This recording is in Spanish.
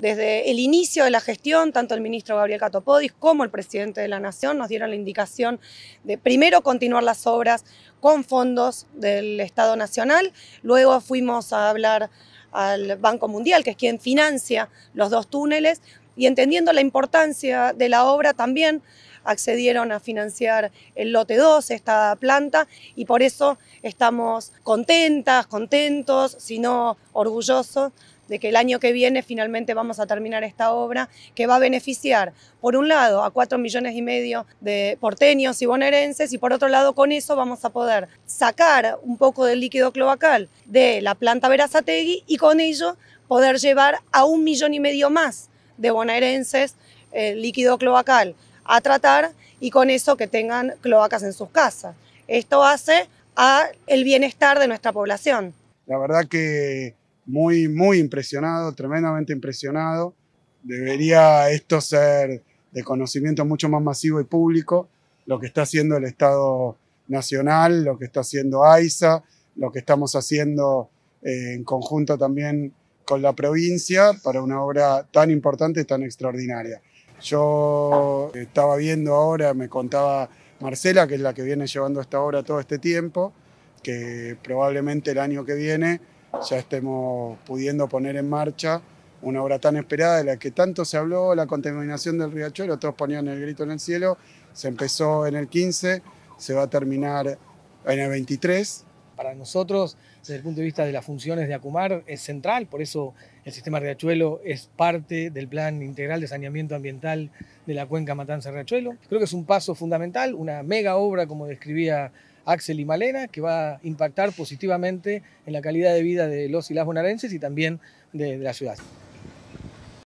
Desde el inicio de la gestión, tanto el ministro Gabriel Catopodis como el presidente de la Nación nos dieron la indicación de primero continuar las obras con fondos del Estado Nacional, luego fuimos a hablar al Banco Mundial, que es quien financia los dos túneles, y entendiendo la importancia de la obra también accedieron a financiar el lote 2, esta planta, y por eso estamos contentas, contentos, sino orgullosos de que el año que viene finalmente vamos a terminar esta obra que va a beneficiar, por un lado, a cuatro millones y medio de porteños y bonaerenses y por otro lado, con eso vamos a poder sacar un poco del líquido cloacal de la planta Verazategui y con ello poder llevar a un millón y medio más de bonaerenses el líquido cloacal a tratar y con eso que tengan cloacas en sus casas. Esto hace a el bienestar de nuestra población. La verdad que muy, muy impresionado, tremendamente impresionado. Debería esto ser de conocimiento mucho más masivo y público, lo que está haciendo el Estado Nacional, lo que está haciendo AISA, lo que estamos haciendo eh, en conjunto también con la provincia para una obra tan importante y tan extraordinaria. Yo estaba viendo ahora, me contaba Marcela, que es la que viene llevando esta obra todo este tiempo, que probablemente el año que viene ya estemos pudiendo poner en marcha una obra tan esperada de la que tanto se habló, la contaminación del riachuelo, todos ponían el grito en el cielo, se empezó en el 15, se va a terminar en el 23. Para nosotros, desde el punto de vista de las funciones de Acumar, es central, por eso el sistema Riachuelo es parte del plan integral de saneamiento ambiental de la cuenca Matanza-Riachuelo. Creo que es un paso fundamental, una mega obra, como describía Axel y Malena, que va a impactar positivamente en la calidad de vida de los y las bonaerenses y también de, de la ciudad.